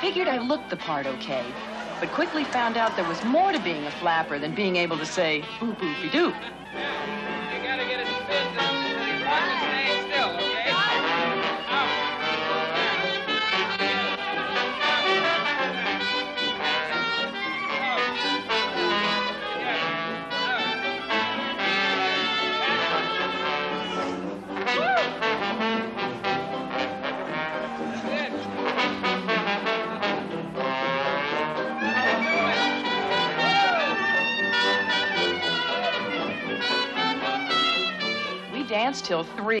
figured I looked the part okay, but quickly found out there was more to being a flapper than being able to say boop boopy doop. We danced till three.